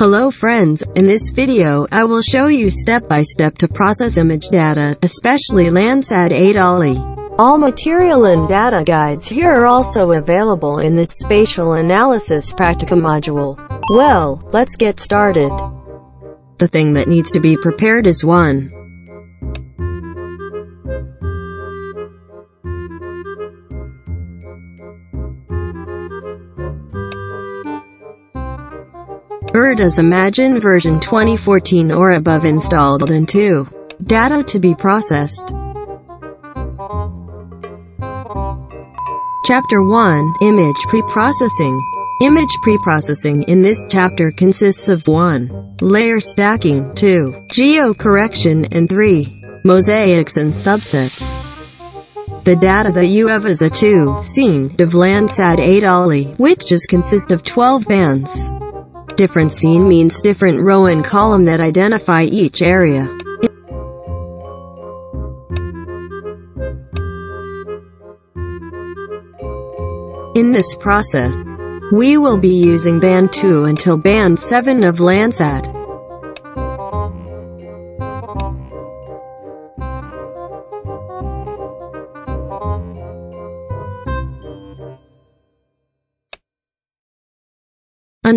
Hello friends, in this video, I will show you step by step to process image data, especially Landsat 8 OLI. All material and data guides here are also available in the Spatial Analysis Practicum module. Well, let's get started. The thing that needs to be prepared is 1. ERDAS IMAGINE version 2014 or above installed and 2. Data to be processed. Chapter 1 Image Preprocessing Image preprocessing in this chapter consists of 1. Layer stacking, 2. Geo-correction, and 3. Mosaics and subsets. The data that you have is a 2 scene of Landsat 8 OLI, which just consists of 12 bands. Different scene means different row and column that identify each area. In this process, we will be using band 2 until band 7 of Landsat.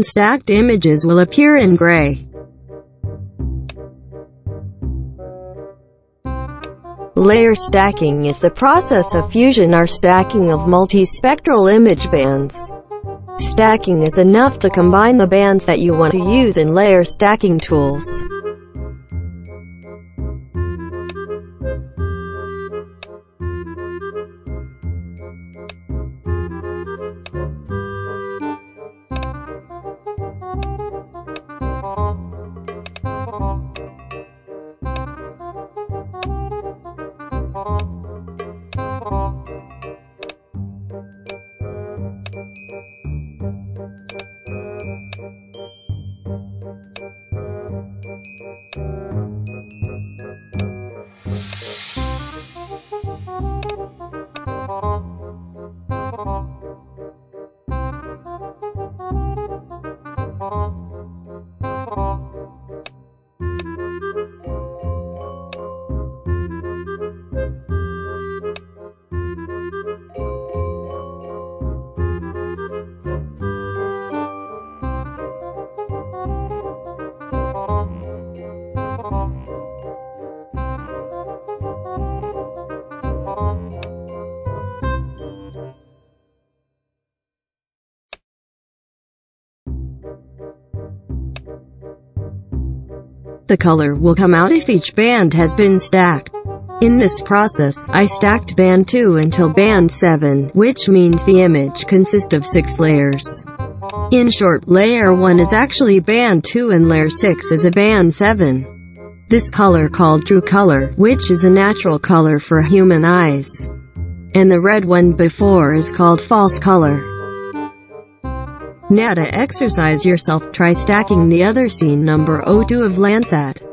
Unstacked images will appear in gray. Layer stacking is the process of fusion or stacking of multispectral image bands. Stacking is enough to combine the bands that you want to use in layer stacking tools. The color will come out if each band has been stacked. In this process, I stacked band 2 until band 7, which means the image consists of 6 layers. In short, layer 1 is actually band 2 and layer 6 is a band 7. This color called true color, which is a natural color for human eyes. And the red one before is called false color. Now to exercise yourself, try stacking the other scene number 02 of Landsat.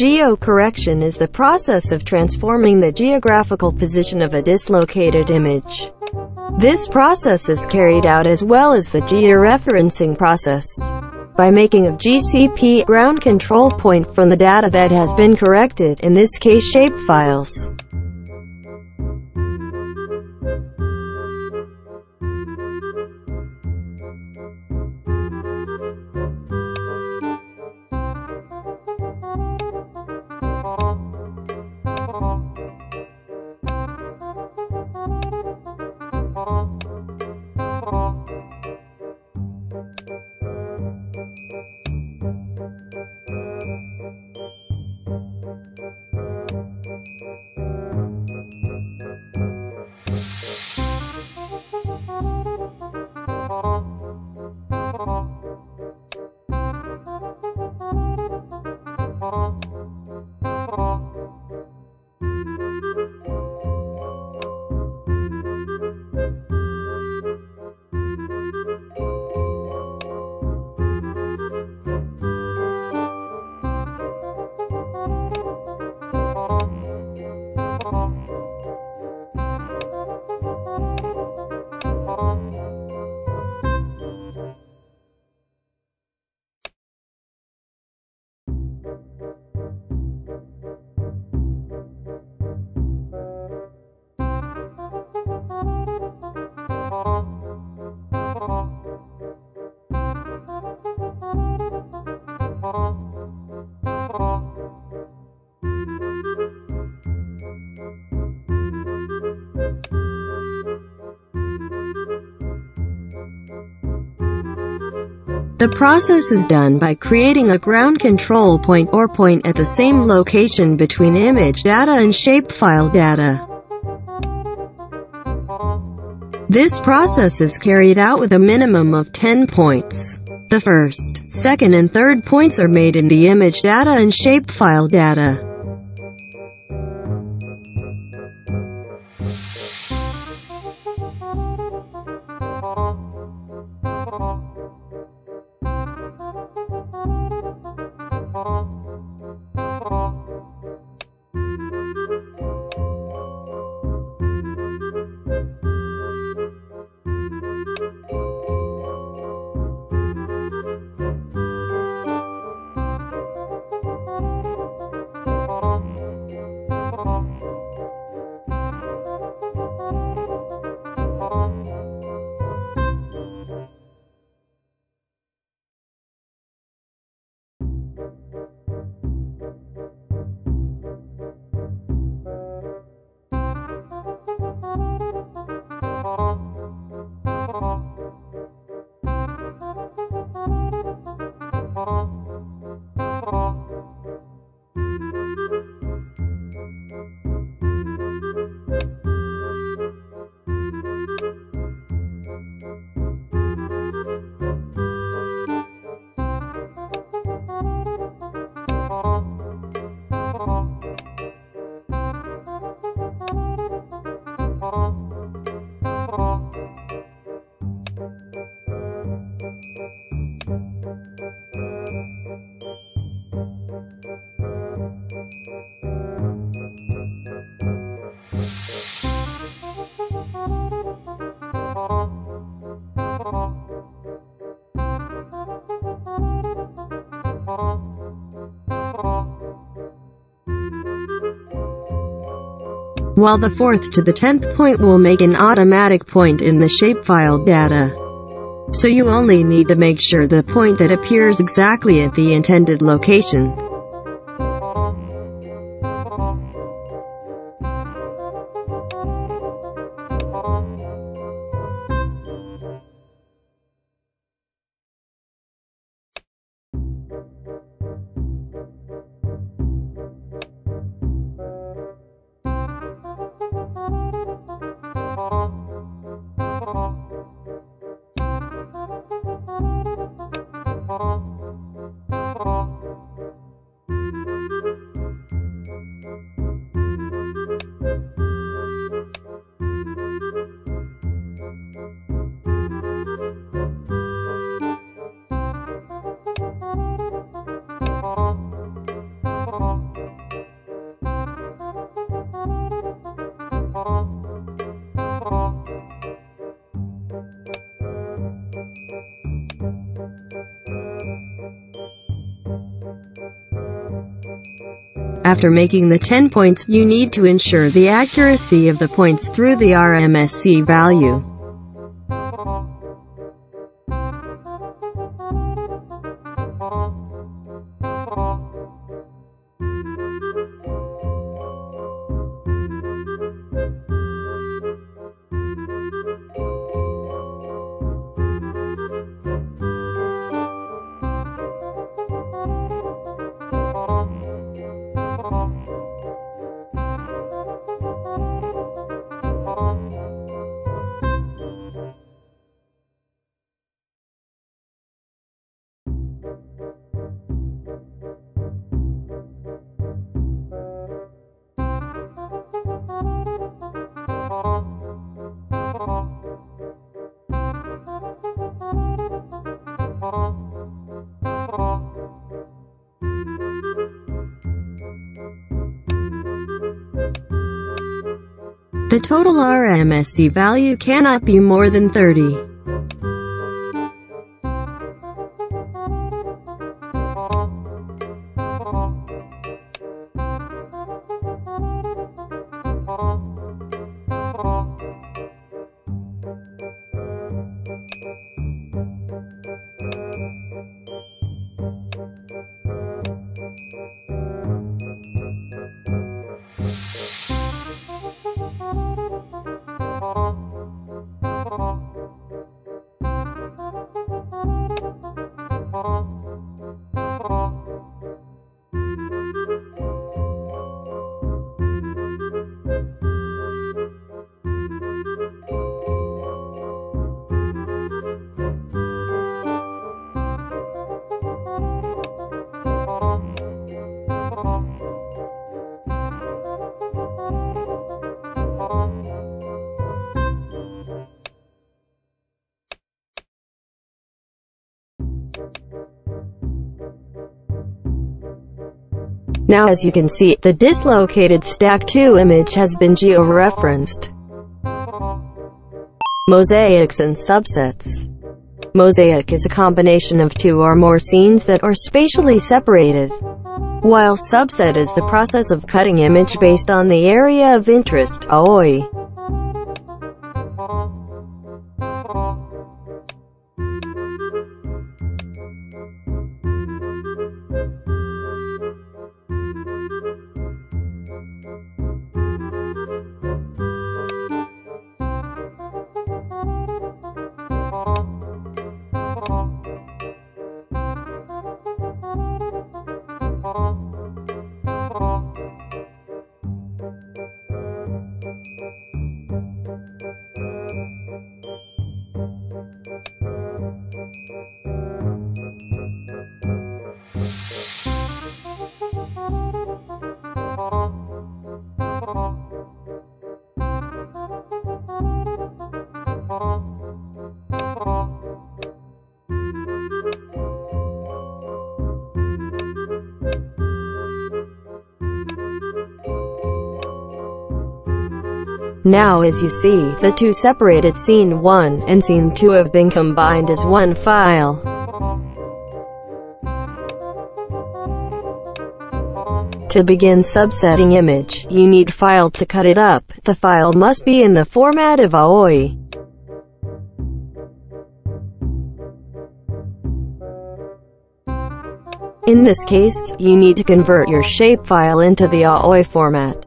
Geocorrection is the process of transforming the geographical position of a dislocated image. This process is carried out as well as the georeferencing process by making a GCP ground control point from the data that has been corrected, in this case shapefiles. The process is done by creating a ground control point or point at the same location between image data and shapefile data. This process is carried out with a minimum of 10 points. The first, second and third points are made in the image data and shapefile data. While the fourth to the tenth point will make an automatic point in the shapefile data. So you only need to make sure the point that appears exactly at the intended location. After making the 10 points, you need to ensure the accuracy of the points through the RMSE value. Total RMSE value cannot be more than 30. Now as you can see, the dislocated stack 2 image has been georeferenced. Mosaics and subsets. Mosaic is a combination of two or more scenes that are spatially separated, while subset is the process of cutting image based on the area of interest, AOI. Now as you see, the two separated scene 1 and scene 2 have been combined as one file. To begin subsetting image, you need file to cut it up. The file must be in the format of AOI. In this case, you need to convert your shapefile into the AOI format.